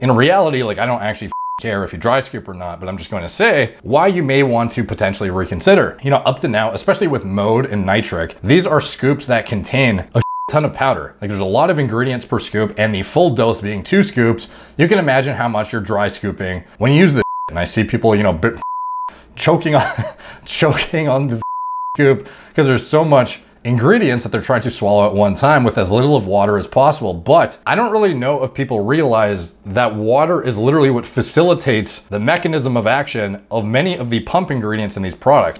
In reality, like I don't actually care if you dry scoop or not, but I'm just going to say why you may want to potentially reconsider. You know, up to now, especially with Mode and Nitric, these are scoops that contain a ton of powder. Like there's a lot of ingredients per scoop and the full dose being two scoops, you can imagine how much you're dry scooping when you use this. And I see people, you know, choking on, choking on the scoop because there's so much ingredients that they're trying to swallow at one time with as little of water as possible. But I don't really know if people realize that water is literally what facilitates the mechanism of action of many of the pump ingredients in these products.